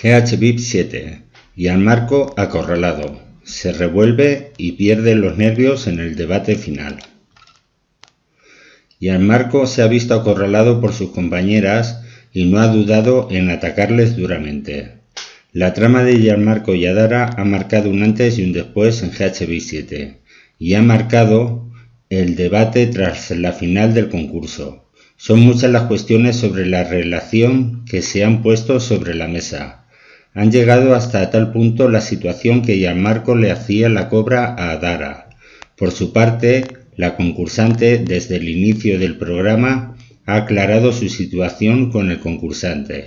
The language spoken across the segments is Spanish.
GHBIP 7. Gianmarco acorralado. Se revuelve y pierde los nervios en el debate final. Gianmarco se ha visto acorralado por sus compañeras y no ha dudado en atacarles duramente. La trama de Gianmarco y Adara ha marcado un antes y un después en GHB 7 y ha marcado el debate tras la final del concurso. Son muchas las cuestiones sobre la relación que se han puesto sobre la mesa. Han llegado hasta tal punto la situación que Gianmarco le hacía la cobra a Adara. Por su parte, la concursante, desde el inicio del programa, ha aclarado su situación con el concursante.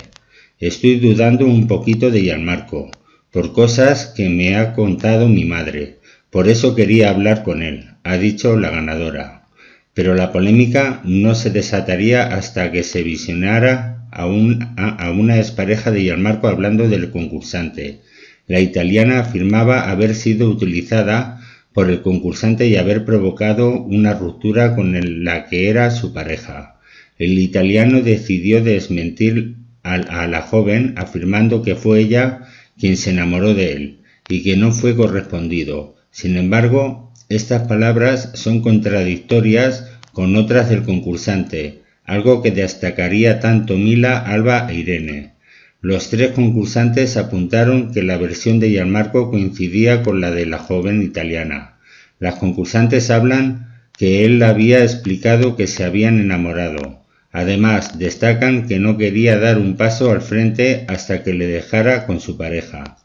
Estoy dudando un poquito de Gianmarco, por cosas que me ha contado mi madre. Por eso quería hablar con él, ha dicho la ganadora. Pero la polémica no se desataría hasta que se visionara a, una expareja de Gianmarco hablando del concursante. La italiana afirmaba haber sido utilizada por el concursante y haber provocado una ruptura con la que era su pareja. El italiano decidió desmentir a la joven afirmando que fue ella quien se enamoró de él y que no fue correspondido. Sin embargo, estas palabras son contradictorias con otras del concursante, algo que destacaría tanto Mila, Alba e Irene. Los tres concursantes apuntaron que la versión de Gianmarco coincidía con la de la joven italiana. Las concursantes hablan que él había explicado que se habían enamorado. Además, destacan que no quería dar un paso al frente hasta que le dejara con su pareja.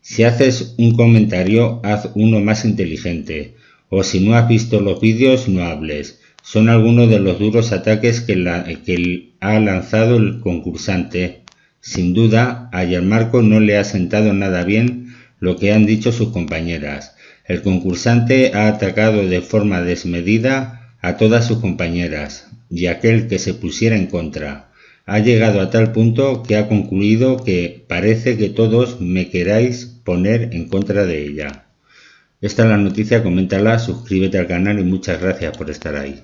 Si haces un comentario, haz uno más inteligente, o si no has visto los vídeos, no hables son algunos de los duros ataques que, ha lanzado el concursante. Sin duda, a Gianmarco no le ha sentado nada bien lo que han dicho sus compañeras. El concursante ha atacado de forma desmedida a todas sus compañeras y aquel que se pusiera en contra. Ha llegado a tal punto que ha concluido que parece que todos me queráis poner en contra de ella. Esta es la noticia, coméntala, suscríbete al canal y muchas gracias por estar ahí.